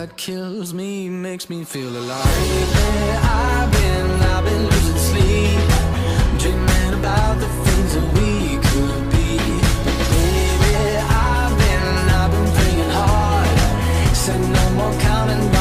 that kills me makes me feel alive. Baby, I've been, I've been losing sleep, dreaming about the things that we could be. Baby, I've been, I've been praying hard, said no more counting. down.